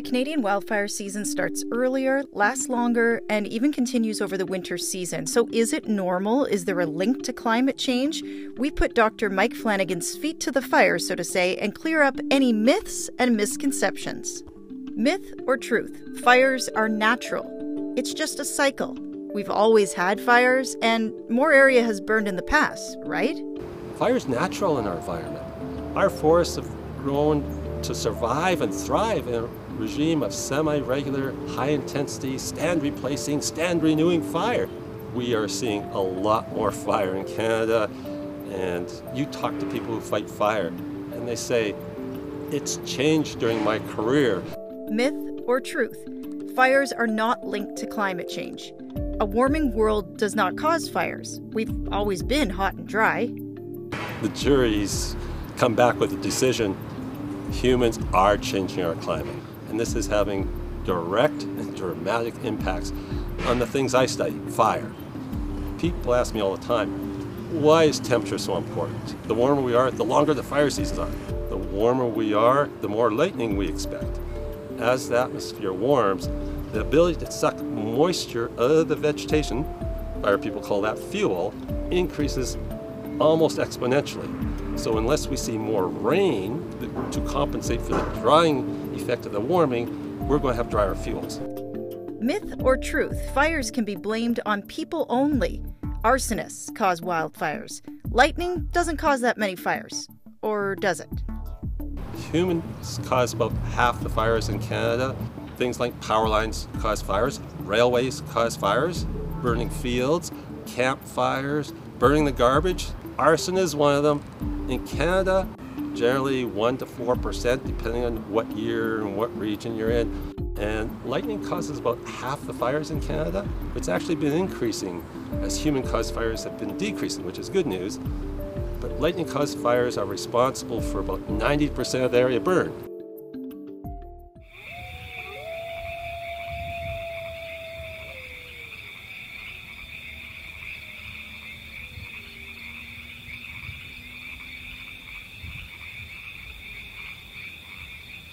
The Canadian wildfire season starts earlier, lasts longer, and even continues over the winter season. So, is it normal? Is there a link to climate change? We put Dr. Mike Flannigan's feet to the fire, so to say, and clear up any myths and misconceptions. Myth or truth? Fires are natural. It's just a cycle. We've always had fires, and more area has burned in the past, right? Fire's natural in our environment. Our forests have grown to survive and thrive in regime of semi-regular, high-intensity, stand-replacing, stand-renewing fire. We are seeing a lot more fire in Canada, and you talk to people who fight fire, and they say, it's changed during my career. Myth or truth? Fires are not linked to climate change. A warming world does not cause fires. We've always been hot and dry. The juries come back with a decision humans are changing our climate. And this is having direct and dramatic impacts on the things I study, fire. People ask me all the time, why is temperature so important? The warmer we are, the longer the fire seasons are. The warmer we are, the more lightning we expect. As the atmosphere warms, the ability to suck moisture out of the vegetation, fire people call that fuel, increases almost exponentially. So unless we see more rain to compensate for the drying effect of the warming, we're going to have drier fuels. Myth or truth, fires can be blamed on people only. Arsonists cause wildfires. Lightning doesn't cause that many fires. Or does it? Humans cause about half the fires in Canada. Things like power lines cause fires, railways cause fires, burning fields, campfires, burning the garbage. Arson is one of them. In Canada, generally 1 to 4%, depending on what year and what region you're in. And lightning causes about half the fires in Canada. It's actually been increasing as human caused fires have been decreasing, which is good news. But lightning caused fires are responsible for about 90% of the area burned.